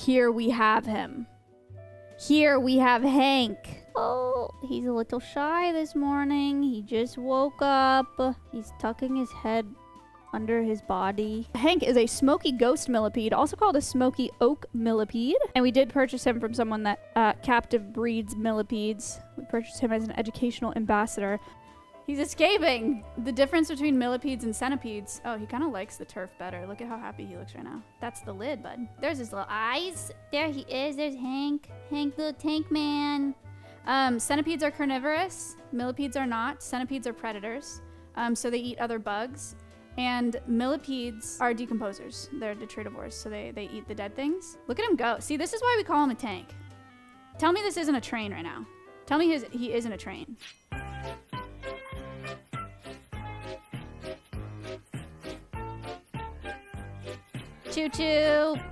here we have him. Here we have Hank. Oh, he's a little shy this morning. He just woke up. He's tucking his head under his body. Hank is a smoky ghost millipede, also called a smoky oak millipede. And we did purchase him from someone that uh, captive breeds millipedes. We purchased him as an educational ambassador. He's escaping! The difference between millipedes and centipedes. Oh, he kind of likes the turf better. Look at how happy he looks right now. That's the lid, bud. There's his little eyes. There he is. There's Hank. Hank, little tank man. Um, centipedes are carnivorous. Millipedes are not. Centipedes are predators. Um, so they eat other bugs. And millipedes are decomposers. They're detritivores, so they, they eat the dead things. Look at him go. See, this is why we call him a tank. Tell me this isn't a train right now. Tell me his, he isn't a train. Choo choo.